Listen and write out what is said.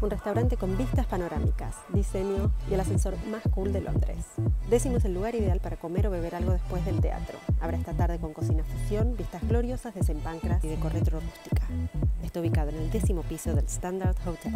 un restaurante con vistas panorámicas, diseño y el ascensor más cool de Londres. Décimo es el lugar ideal para comer o beber algo después del teatro. Habrá esta tarde con cocina fusión, vistas gloriosas de St. Pancras y de Corretro Rústica. Está ubicado en el décimo piso del Standard Hotel.